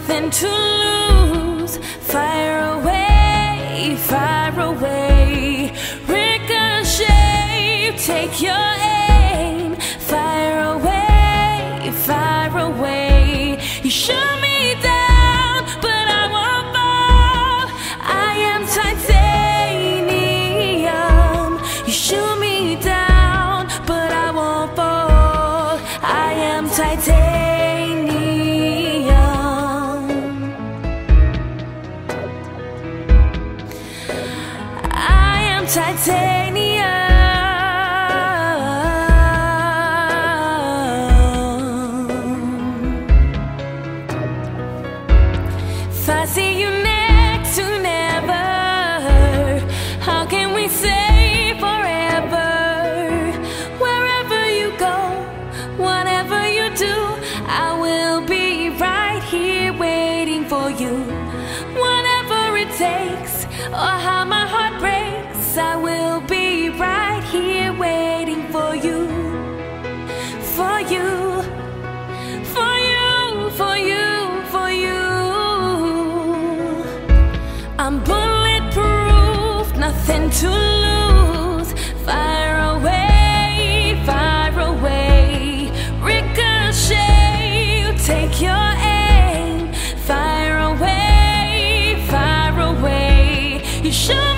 Nothing to lose. Fire away, fire away. Ricochet, take your aim. Fire away, fire away. You shoot me down, but I won't fall. I am titanium. You shoot titanium. If I see you next to never, how can we say forever? Wherever you go, whatever you do, I will be right here waiting for you. Whatever it takes, or how my heart breaks, I will be right here waiting for you. For you for you, for you, for you. I'm bulletproof, nothing to lose. Fire away, fire away. Ricochet, take your aim. Fire away, fire away. You shoot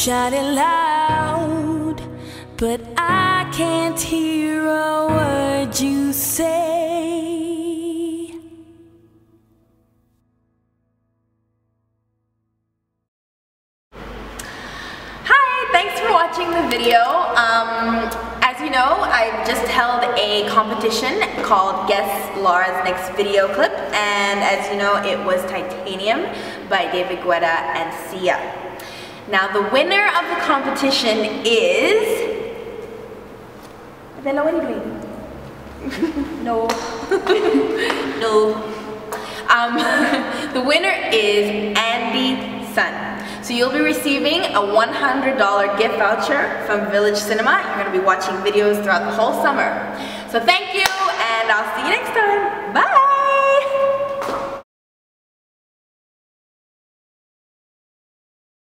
titanium. Shout it loud, but I can't hear a word you say. Hi, thanks for watching the video. Um, as you know, I just held a competition called Guess Laura's Next Video Clip, and as you know, it was Titanium by David Guetta and Sia. Now, the winner of the competition is... Bella, what are you doing? no. no. Um, the winner is Andy Sun. So you'll be receiving a $100 gift voucher from Village Cinema. You're going to be watching videos throughout the whole summer. So thank